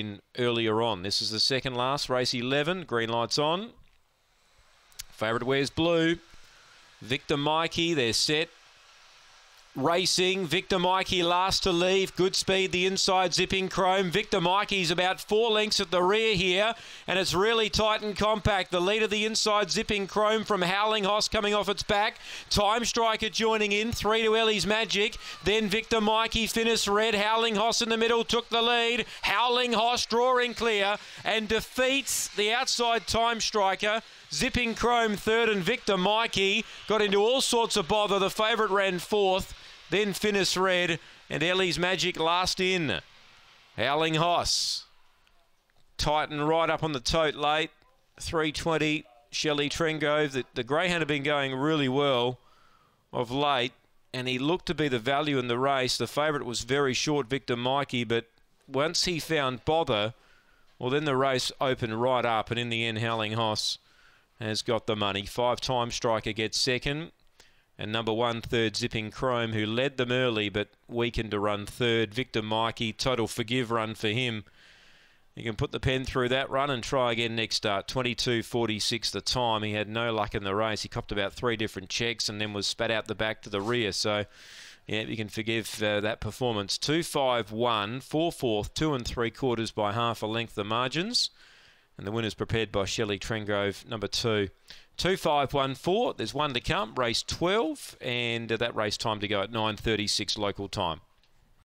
in earlier on. This is the second last, race 11. Green lights on. Favourite wears blue. Victor Mikey, they're set. Racing, Victor Mikey last to leave. Good speed, the inside zipping chrome. Victor Mikey's about four lengths at the rear here, and it's really tight and compact. The lead of the inside zipping chrome from Howling Hoss coming off its back. Time Striker joining in, three to Ellie's Magic. Then Victor Mikey, Finis Red. Howling Hoss in the middle took the lead. Howling Hoss drawing clear and defeats the outside Time Striker. Zipping Chrome third and Victor Mikey got into all sorts of bother. The favourite ran fourth. Then Finis Red and Ellie's Magic last in. Howling Hoss. Titan right up on the tote late. 320. Shelley Trengove. The, the Greyhound had been going really well of late. And he looked to be the value in the race. The favourite was very short, Victor Mikey. But once he found bother, well, then the race opened right up. And in the end, Howling Hoss has got the money. Five time striker gets second. And number one, third, Zipping Chrome, who led them early but weakened to run third. Victor Mikey, total forgive run for him. You can put the pen through that run and try again next start. 22.46 the time. He had no luck in the race. He copped about three different checks and then was spat out the back to the rear. So, yeah, you can forgive uh, that performance. 2-5-1, 4 fourth, 2 and 3 quarters by half a length the margins. And the winner's prepared by Shelley Trengove, number two. 2514, there's one to come, race 12, and uh, that race time to go at 9.36 local time.